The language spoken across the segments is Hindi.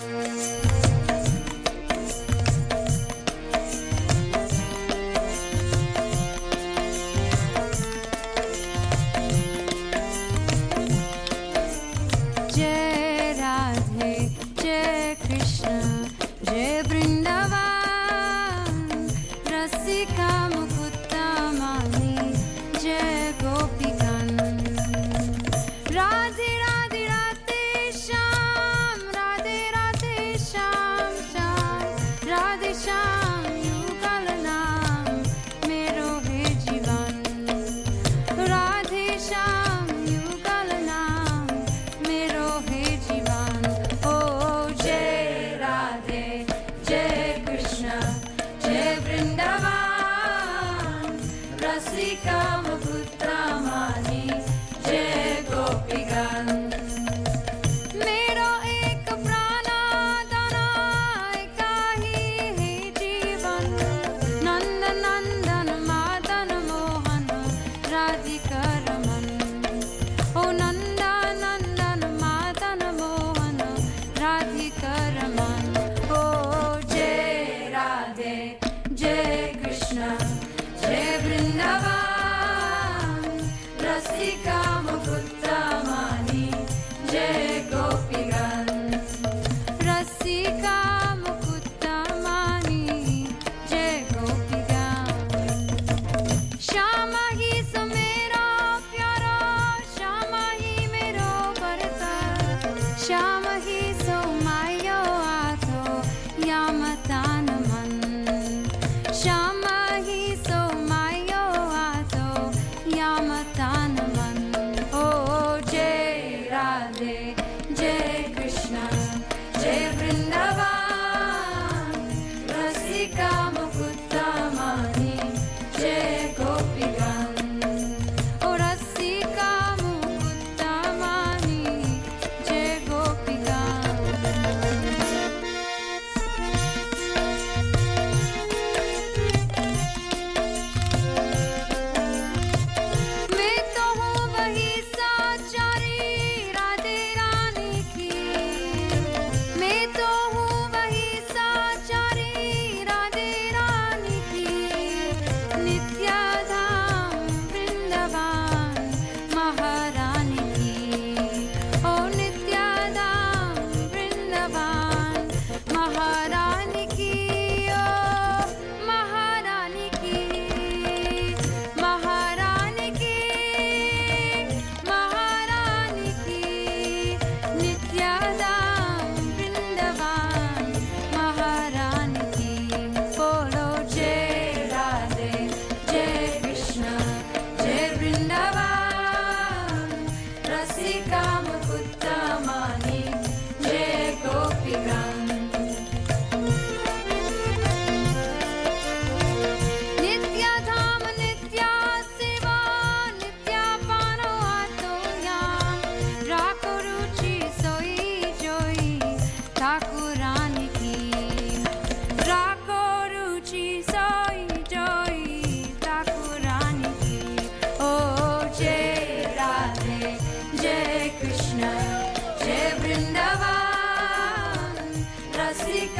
जय राधे जय कृष्ण जय वृंद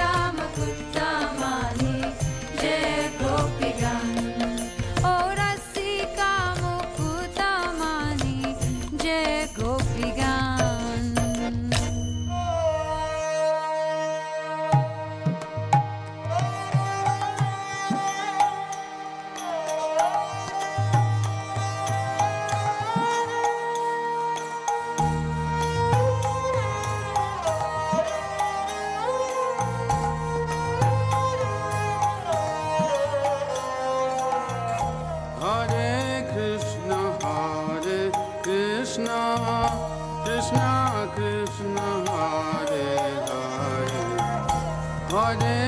मुख कृष्ण कृष्ण कृष्ण हरे द्रे हरे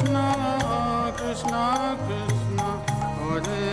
Krishna, Krishna, Krishna, Hare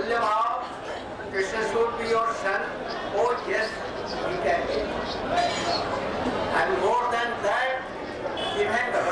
tell them how Krishna should be your son? Oh yes, he can be. And more than that, even the